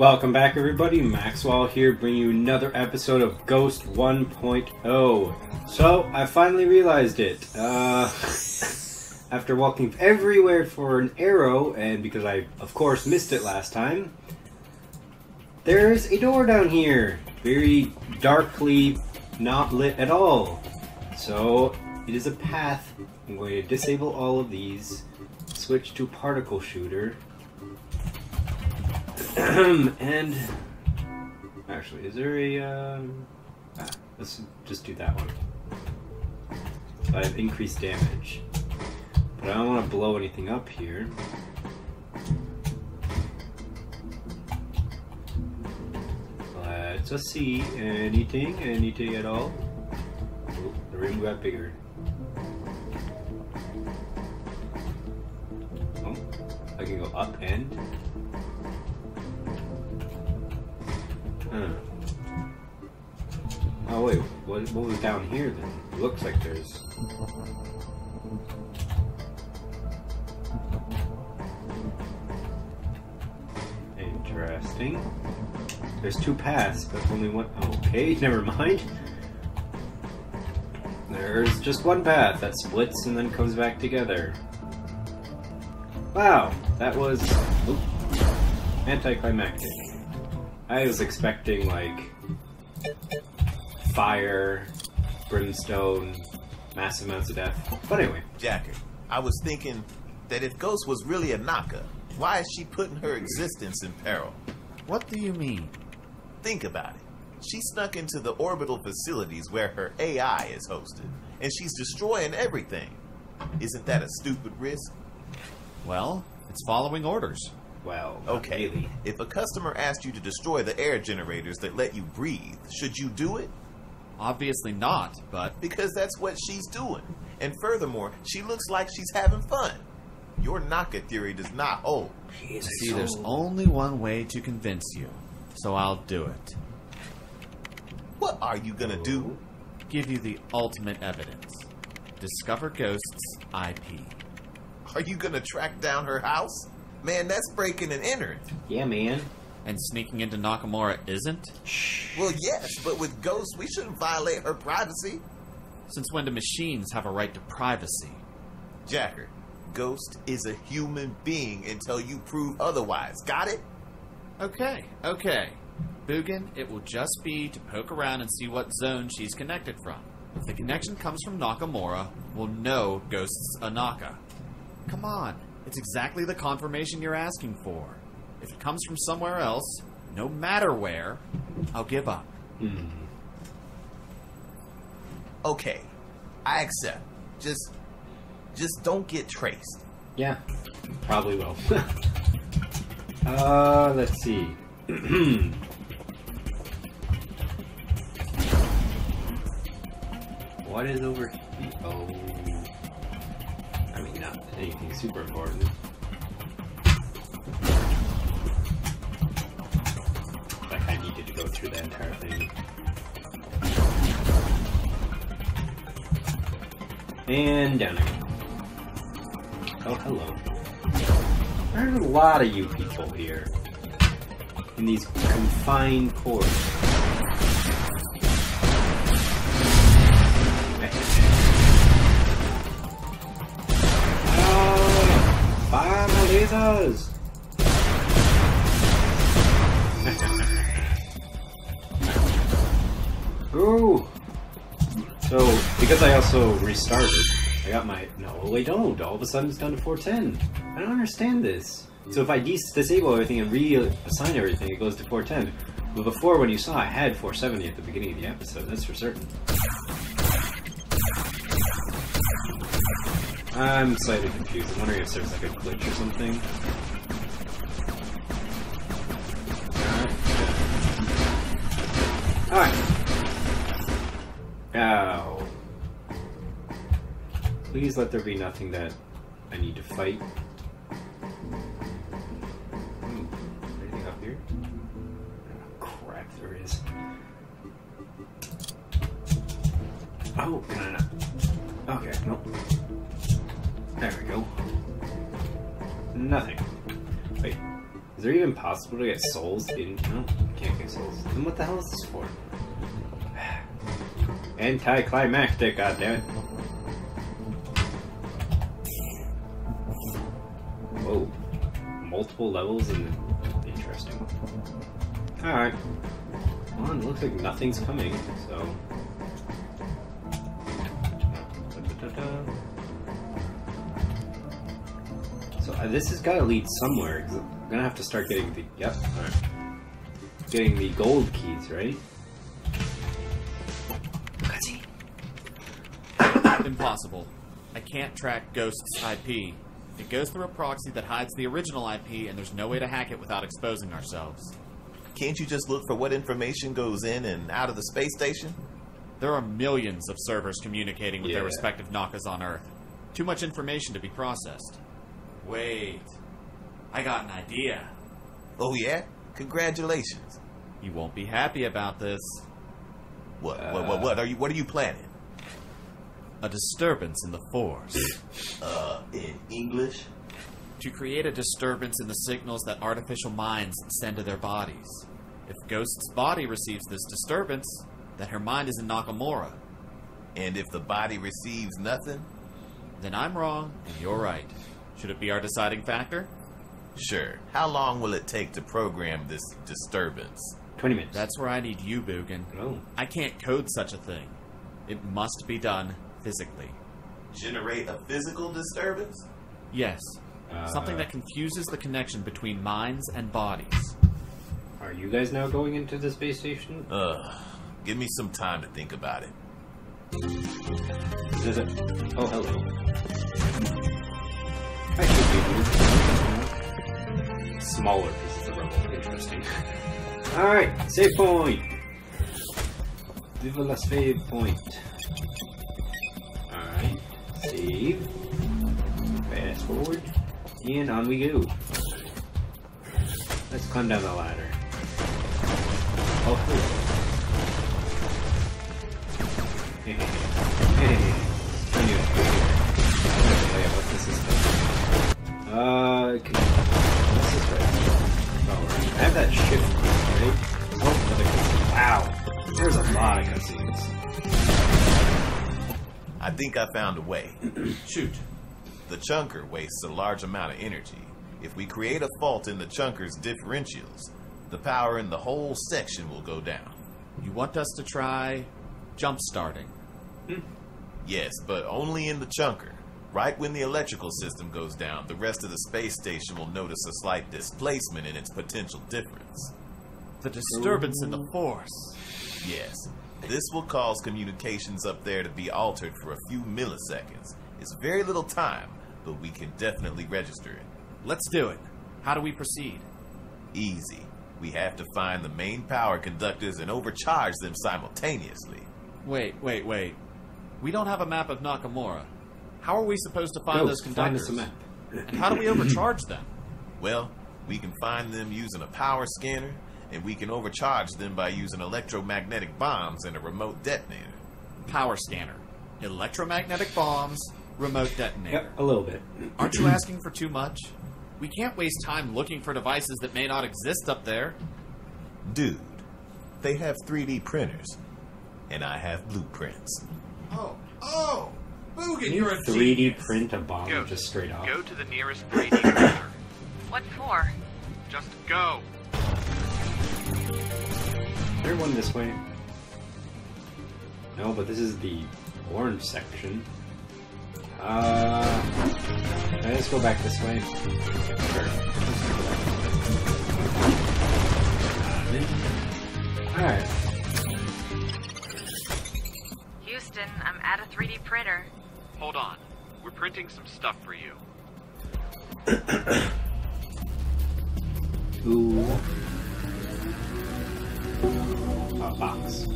Welcome back, everybody. MaxWAL here, bringing you another episode of Ghost 1.0. So, I finally realized it. Uh, after walking everywhere for an arrow, and because I, of course, missed it last time, there's a door down here. Very darkly not lit at all. So, it is a path. I'm going to disable all of these, switch to particle shooter, and actually, is there a? Um, ah, let's just do that one. So I have increased damage, but I don't want to blow anything up here. Let's just see anything, anything at all. The ring got bigger. Oh, I can go up and Hmm. Oh wait, what, what was down here then? It looks like there's... Interesting. There's two paths, but only one... Okay, never mind. There's just one path that splits and then comes back together. Wow, that was... anticlimactic. I was expecting like fire, brimstone, massive amounts of death. But anyway. Jacker, I was thinking that if Ghost was really a Naka, why is she putting her existence in peril? What do you mean? Think about it. She snuck into the orbital facilities where her AI is hosted, and she's destroying everything. Isn't that a stupid risk? Well, it's following orders. Well, okay. Really. If a customer asked you to destroy the air generators that let you breathe, should you do it? Obviously not, but. Because that's what she's doing. And furthermore, she looks like she's having fun. Your Naka theory does not hold. See, there's only one way to convince you, so I'll do it. What are you gonna do? Give you the ultimate evidence. Discover Ghost's IP. Are you gonna track down her house? Man, that's breaking and entering. Yeah, man. And sneaking into Nakamura isn't? Well, yes, but with Ghost, we shouldn't violate her privacy. Since when do machines have a right to privacy? Jacker, Ghost is a human being until you prove otherwise. Got it? Okay, okay. Bugin, it will just be to poke around and see what zone she's connected from. If the connection comes from Nakamura, we'll know Ghost's a Naka. Come on, it's exactly the confirmation you're asking for. If it comes from somewhere else, no matter where, I'll give up. Hmm. Okay, I accept. Just, just don't get traced. Yeah, probably will. uh, let's see. what is over here? Oh. Not anything super important. Like I needed to go through the entire thing. And down again. Oh, hello. There's a lot of you people here. In these confined quarters. Lasers! Ooh! So, because I also restarted, I got my... No, wait, don't. All of a sudden it's down to 410. I don't understand this. So if I dis disable everything and reassign everything, it goes to 410. But before, when you saw, I had 470 at the beginning of the episode. That's for certain. I'm slightly confused. I'm wondering if there's like a glitch or something. Alright. Ow. Please let there be nothing that I need to fight. Hmm. Anything up here? Oh, crap, there is. Oh, no, no, no. Okay, nope. Possible to get souls in? No, can't get souls. Then what the hell is this for? Anticlimactic, goddammit. Whoa. Multiple levels and interesting. Alright. Well, it looks like nothing's coming, so. So uh, this has got to lead somewhere. 'Cause I'm gonna have to start getting the. Yep. Alright. Getting the gold keys, right? Impossible. I can't track Ghost's IP. It goes through a proxy that hides the original IP, and there's no way to hack it without exposing ourselves. Can't you just look for what information goes in and out of the space station? There are millions of servers communicating with their respective Nakas on Earth. Too much information to be processed. Wait. I got an idea. Oh yeah? Congratulations. You won't be happy about this. What? what? What? What are you? What are you planning? A disturbance in the Force. Uh, in English? to create a disturbance in the signals that artificial minds send to their bodies. If Ghost's body receives this disturbance, then her mind is in Nakamura. And if the body receives nothing? Then I'm wrong, and you're right. Should it be our deciding factor? Sure. How long will it take to program this disturbance? 20 minutes. That's where I need you, Bugin. Oh. I can't code such a thing. It must be done physically. Generate a physical disturbance? Yes, Uh, something that confuses the connection between minds and bodies. Are you guys now going into the space station? Ugh. Give me some time to think about it. Is it? Oh, hello. I should be Smaller pieces of rubble. Interesting. Alright, save point! Viva la save point. Alright, save. Fast forward. And on we go. Let's climb down the ladder. Oh, cool. I knew it. Oh, yeah, what's this system? Uh? Oh. I have that shift, right? Oh, another cutscene. Wow. There's a lot of cutscenes. I think I found a way. Shoot. The chunker wastes a large amount of energy. If we create a fault in the chunker's differentials, the power in the whole section will go down. You want us to try jump starting? Yes, but only in the chunker. Right when the electrical system goes down, the rest of the space station will notice a slight displacement in its potential difference. The disturbance in the Force. Yes, this will cause communications up there to be altered for a few milliseconds. It's very little time, but we can definitely register it. Let's do it. How do we proceed? Easy. We have to find the main power conductors and overcharge them simultaneously. Wait, wait, wait. We don't have a map of Nakamura. How are we supposed to find Go, those find conductors? us a map. And how do we overcharge them? Well, we can find them using a power scanner, and we can overcharge them by using electromagnetic bombs and a remote detonator. Power scanner, electromagnetic bombs, remote detonator. Yep, a little bit. Aren't you asking for too much? We can't waste time looking for devices that may not exist up there. Dude, they have 3D printers, and I have blueprints. Oh, oh! Bugin, Can you're a 3D genius. print a bomb Go. just straight off? Go to the nearest 3D printer. What for? Just go. Is there one this way? No, but this is the orange section. Uh, can I just go back this way? Sure. Alright. Houston, I'm at a 3D printer. Hold on. We're printing some stuff for you. Ooh. A box.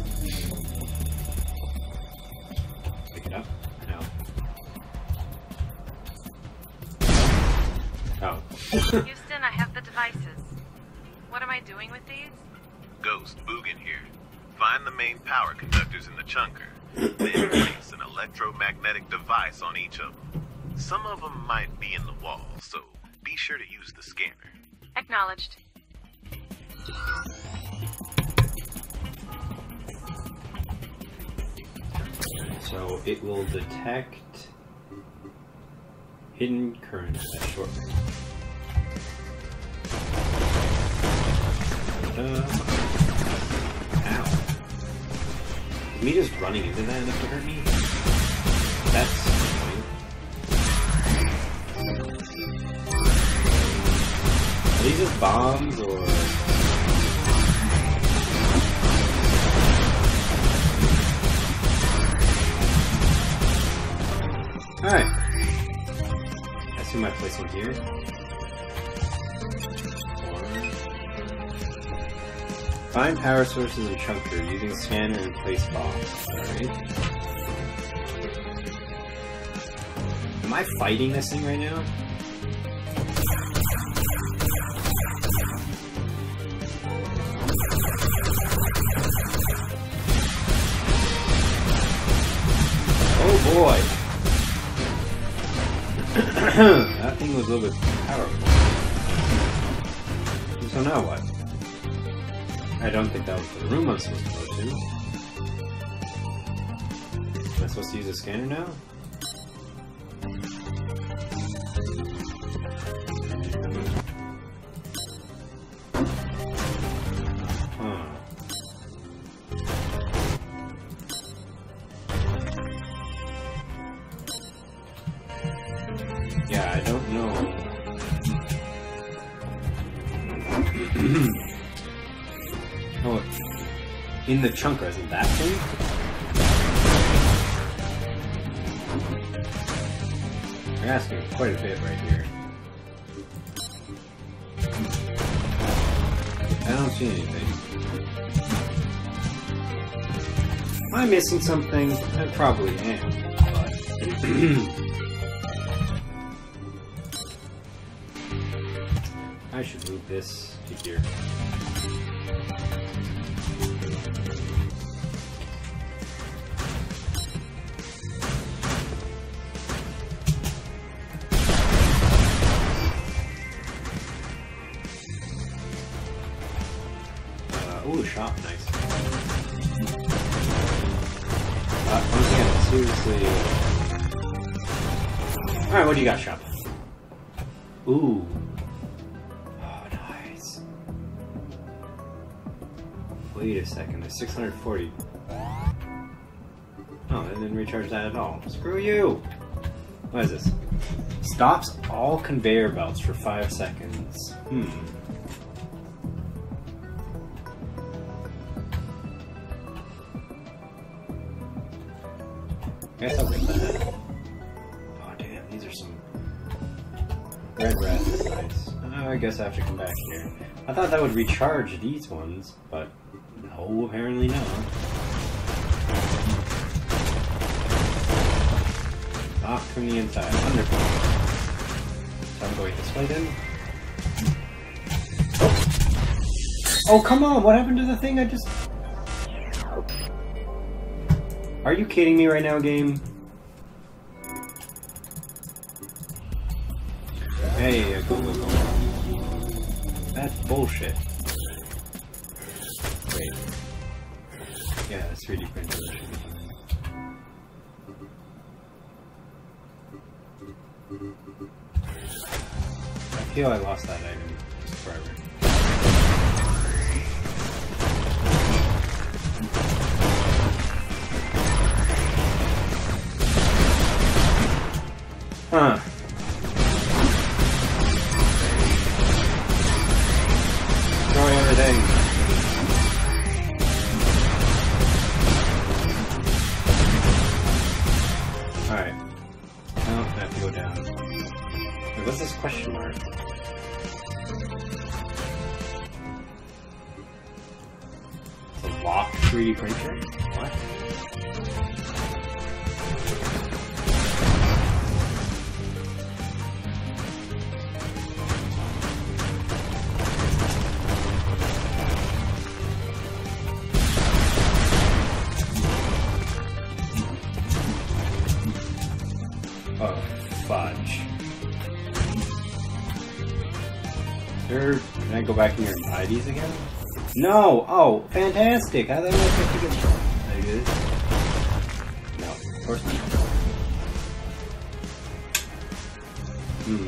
Pick it up? No. Oh. Houston, I have the devices. What am I doing with these? Ghost, Bugin here. Find the main power conductors in the chunker. Then place an electromagnetic device on each of them. Some of them might be in the wall, so be sure to use the scanner. Acknowledged. So it will detect hidden current at short range. Uh, me just running into that enough to hurt me? That's annoying. Are these just bombs or... Alright. I assume I place one here. Find power sources in Chunker using scanner and place bombs. Alright. Am I fighting this thing right now? Oh boy! that thing was a little bit powerful. So now what? I don't think that was the room I'm supposed to go to. Am I supposed to use a scanner now? In the chunker, isn't that thing? You're asking quite a bit right here. I don't see anything. Am I missing something? I probably am. I should move this to here. Shop, nice. Uh, once again, seriously. Alright, what do you got, shop? Ooh. Oh, nice. Wait a second, there's 640. Oh, I didn't recharge that at all. Screw you! What is this? Stops all conveyor belts for 5 seconds. Hmm. Guess I'll get that. Oh damn, these are some red rats. Nice. Oh, uh, I guess I have to come back here. I thought that would recharge these ones, but no, apparently not. Locked from the inside. Wonderful. So I'm going this way then. Oh. oh, come on! What happened to the thing I just... Are you kidding me right now, game? Hey, uh, go, go, go. That's bullshit. Wait. Yeah, that's 3D printer. That should be fine. I feel I lost that Huh. Sure. Can I go back in here and buy these again? No! Oh, fantastic! I thought I to get... I this? No, of course not. Hmm.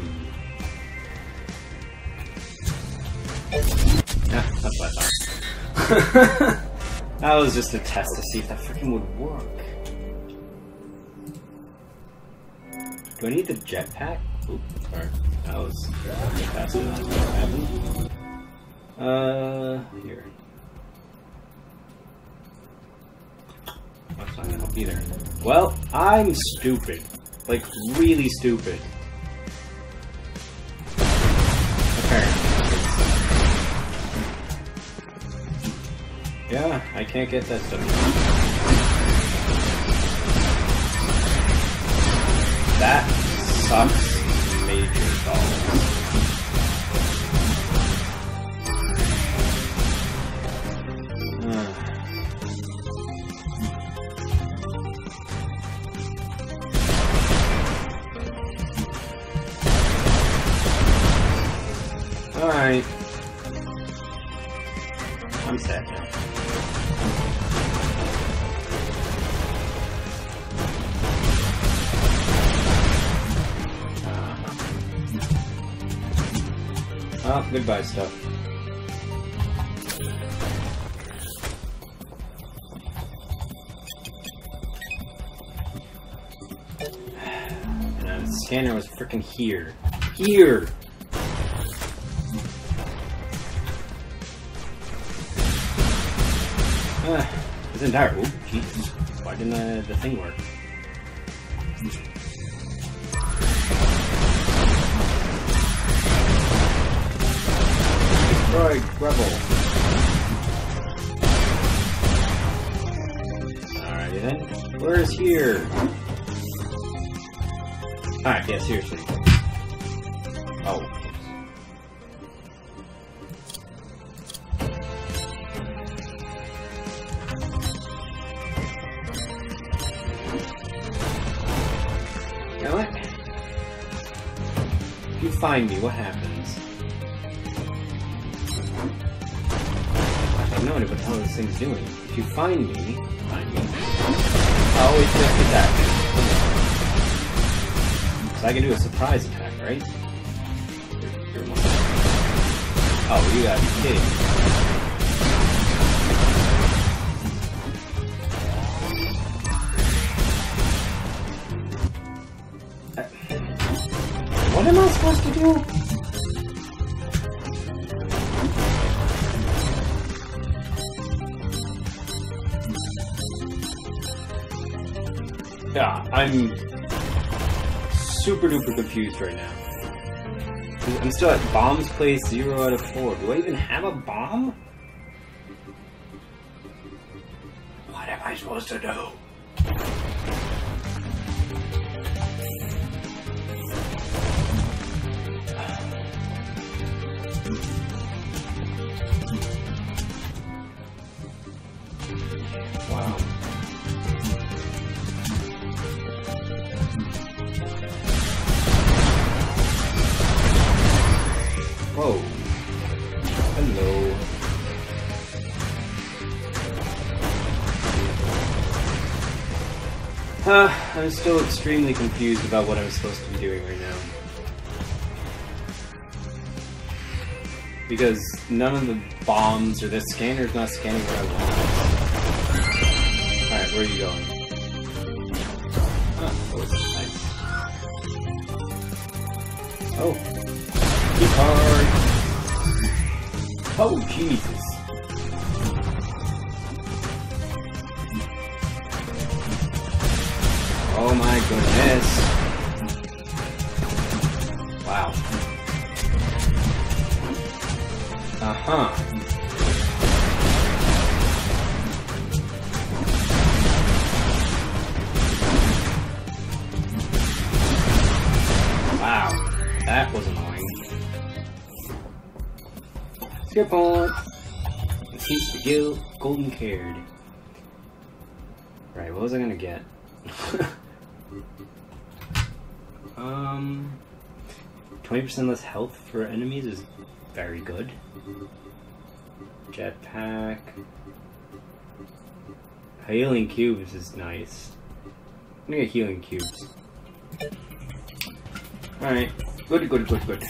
Ah, that's what I thought. that was just a test to see if that freaking would work. Do I need the jetpack? Oop, sorry. Was happened. Uh, here. That's not gonna. Well, I'm stupid. Like, really stupid. Apparently. Yeah, I can't get that stuff. That sucks. Alright. Goodbye stuff. And the scanner was freaking here. Here! Ah, this entire. Jesus. Why didn't the, the thing work? Destroy Rebel. Alrighty then. Where's here? Alright, yeah, seriously. Oh. You find me, what happens? I idea what the hell this thing's doing. If you find me, find me. I'll always just attack. So I can do a surprise attack, right? You're- you're. Oh, you gotta be kidding. What am I supposed to do? I'm super duper confused right now. I'm still at bombs place, 0 out of 4. Do I even have a bomb? What am I supposed to do? Hello. Uh, I'm still extremely confused about what I'm supposed to be doing right now. Because none of the bombs or the scanner's not scanning what I want. Alright, where are you going? Oh, nice. Oh, card. Oh, Jesus. Oh my goodness. Wow. Uh-huh. Skip on. Keep the gil- golden cared. Right, what was I gonna get? um, twenty percent less health for enemies is very good. Jetpack. Healing cubes is nice. I'm gonna get healing cubes. Alright, good, good, good, good.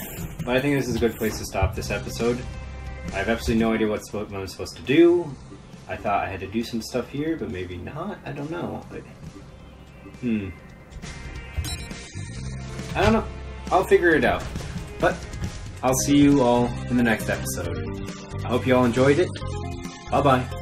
But I think this is a good place to stop this episode. I have absolutely no idea what I'm supposed to do. I thought I had to do some stuff here, but maybe not. I don't know. But, hmm. I don't know. I'll figure it out. But I'll see you all in the next episode. I hope you all enjoyed it. Bye bye.